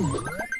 Thank you.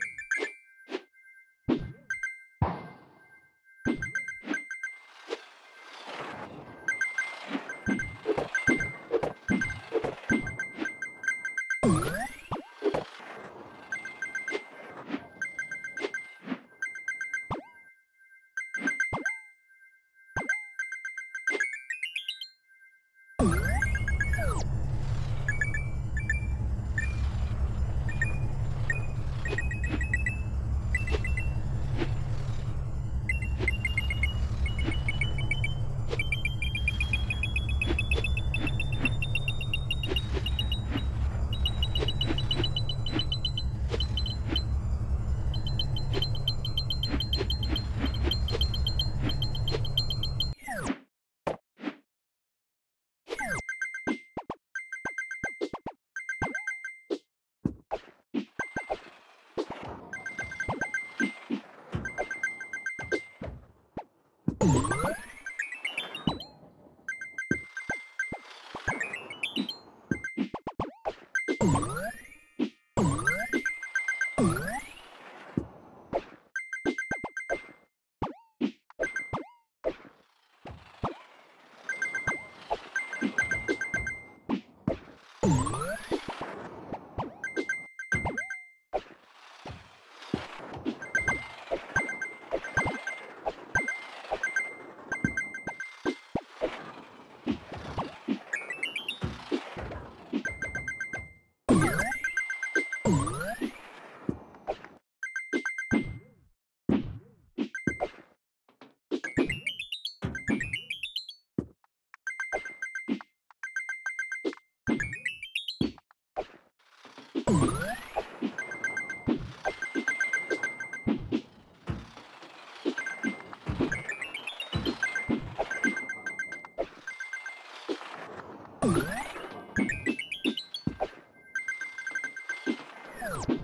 Oh. you